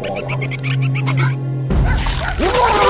うわ